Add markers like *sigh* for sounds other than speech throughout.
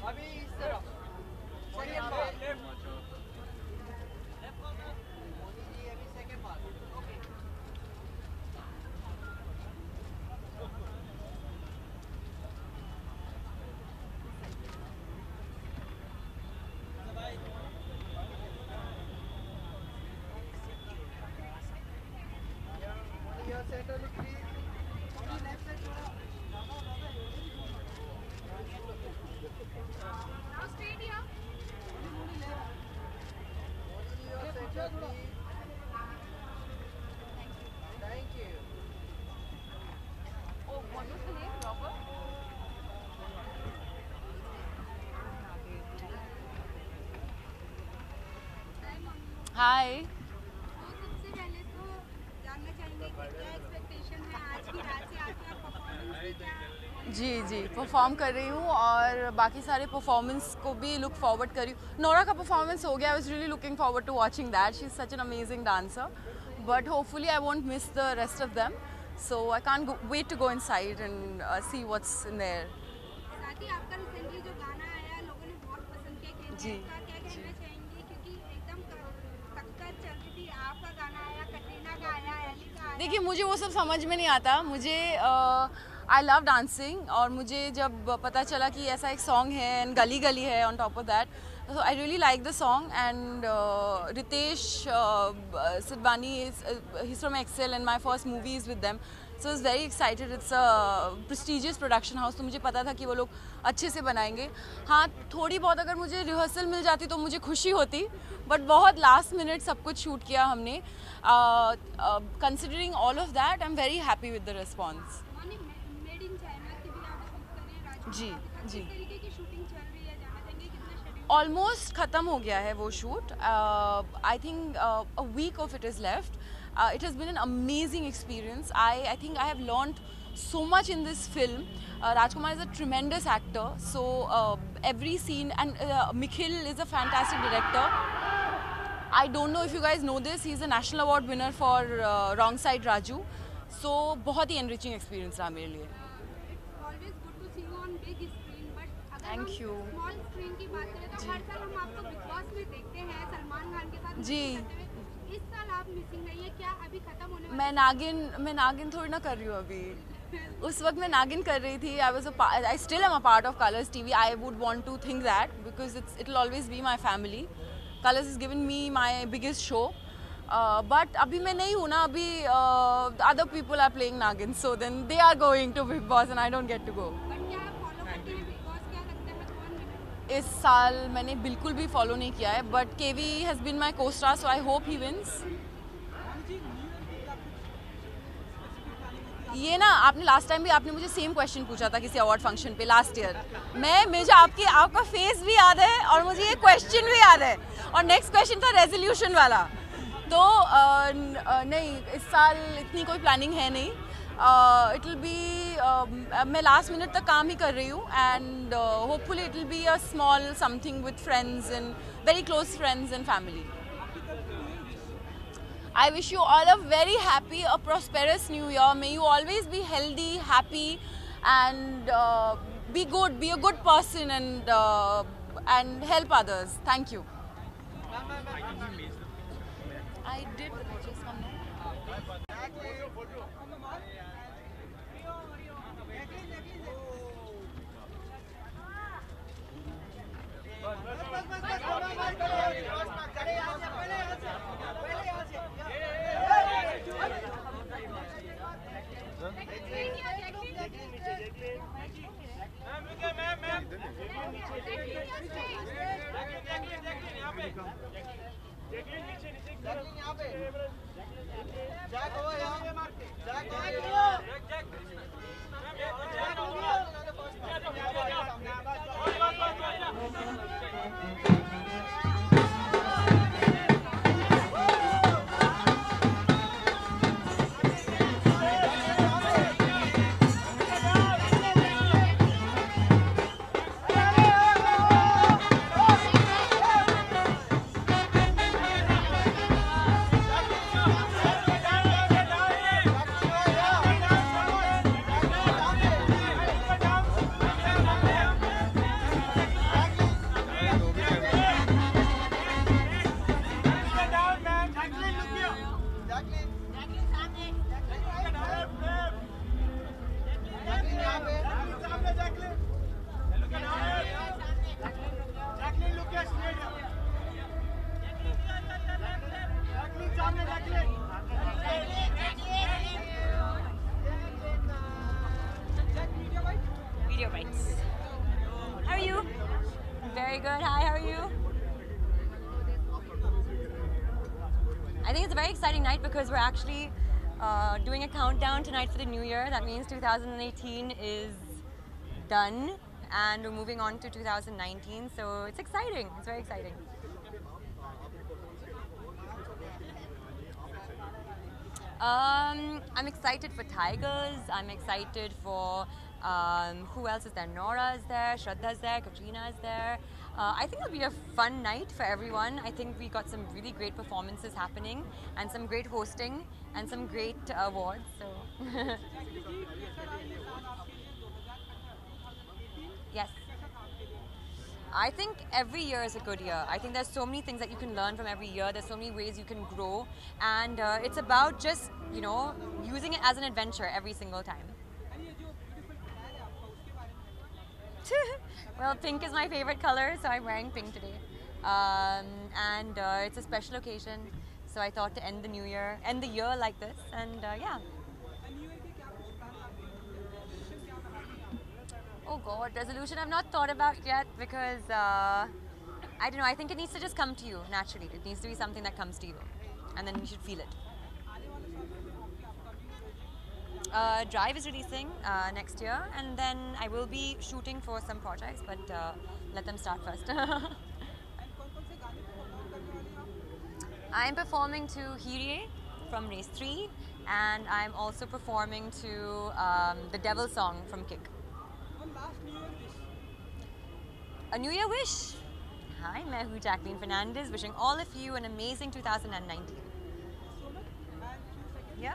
Now straight here. Oh, what was the name? Robert? हाय तो सबसे पहले तो जानना चाहेंगे कि क्या एक्सपेक्टेशन है आज की रात से आपका परफॉर्मेंस की क्या जी जी. परफॉर्म कर रही हूँ और बाकी सारे परफॉर्मेंस को भी लुक फॉरवर्ड कर रही हूँ. नोरा का परफॉर्मेंस हो गया. I was really looking forward to watching that she is such an amazing dancer but hopefully I won't miss the rest of them so I can't wait to go inside and see what's in there जो देखिए, मुझे वो सब समझ में नहीं आता। मुझे आई लव डांसिंग और मुझे जब पता चला कि ऐसा एक सॉन्ग है एंड गली गली है on top of that so I really like the song and Ritesh Sidhwani is his my Excel and my first movie is with them so is very excited it's it's a prestigious production house तो मुझे पता था कि वो लोग अच्छे से बनाएँगे। हाँ थोड़ी बहुत अगर मुझे रिहर्सल मिल जाती तो मुझे खुशी होती बट बहुत लास्ट मिनट सब कुछ शूट किया हमने। Considering all of that I am very happy with the response जी, जी। ऑलमोस्ट ख़त्म हो गया है वो shoot I think a week of it is left it has been an amazing experience I I think I have learned so much in this film. Uh, Rajkumar is a tremendous actor, so uh, every scene, and uh, Nikhil is a fantastic director. I don't know if you guys know this, he's a national award winner for uh, Wrong Side Raju. So बहुत ही enriching experience रहा मेरे लिए. Good to see you. Small screen की बात करें तो हर साल हम आपको बिग बॉस में देखते हैं सलमान खान के साथ जी। इस साल आप मिसिंग रही है क्या अभी खत्म होने मैं नागिन मैं नागिन थोड़ी ना कर रही हूँ अभी। उस वक्त मैं नागिन कर रही थी I was I still am a part of Colors T V I would want to think that because it's it will always be my family Colors is given me my biggest show but अभी मैं नहीं हूँ ना अभी other people are playing Naagin so then they are going to Bigg Boss and I don't get to go but क्या आप follow करते हैं बिग बॉस क्या लगता है मैं कौन विनर इस साल मैंने बिल्कुल भी फॉलो नहीं किया है but K we has been my co star so I hope he wins ये ना आपने लास्ट टाइम भी आपने मुझे सेम क्वेश्चन पूछा था किसी अवार्ड फ़ंक्शन पे लास्ट ईयर मैं मुझे आपके आपका फेस भी याद है और मुझे ये क्वेश्चन भी याद है. और नेक्स्ट क्वेश्चन था रेजोल्यूशन वाला. तो अ, नहीं इस साल इतनी कोई प्लानिंग है नहीं. इट विल बी मैं लास्ट मिनट तक काम ही कर रही हूँ and hopefully it will be a small something with friends and very close friends and family I wish you all a very happy, a prosperous new year. May you always be healthy, happy, and uh, be good. Be a good person and uh, and help others. Thank you. I did Jack हो यहाँ Jack हो it's a very exciting night because we're actually uh, doing a countdown tonight for the new year. That means 2018 is done and we're moving on to 2019. So it's exciting. It's very exciting. Um, I'm excited for Tigers. I'm excited for um, who else is there? Nora is there, Shraddha is there, Katrina is there. Uh, I think it'll be a fun night for everyone. I think we got some really great performances happening and some great hosting and some great awards. So *laughs* yes. I think every year is a good year. I think there's so many things that you can learn from every year. There's so many ways you can grow, and uh, it's about just you know using it as an adventure every single time. Well, pink is my favorite color, so I'm wearing pink today, um, and uh, it's a special occasion. So I thought to end the new year, end the year like this, and uh, yeah. Oh God, resolution I've not thought about yet because uh, I don't know. I think it needs to just come to you naturally. It needs to be something that comes to you, and then you should feel it. Uh, Drive is releasing uh, next year, and then I will be shooting for some projects, but uh, let them start first. *laughs* I'm performing to Hirie from Race 3, and I'm also performing to um, the Devil song from Kick. A New Year wish. Hi, मैं हूँ Jacqueline Fernandez, wishing all of you an amazing 2019. Yeah.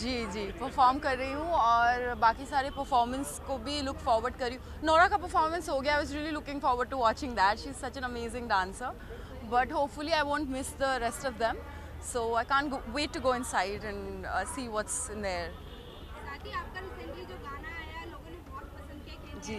जी जी perform कर रही हूँ और बाकी सारे परफॉर्मेंस को भी लुक फॉरवर्ड कर रही हूँ। नोरा का परफॉर्मेंस हो गया I was really looking forward to watching that she is such an amazing dancer but hopefully I won't miss the rest of them so I can't wait to go inside and see what's near जो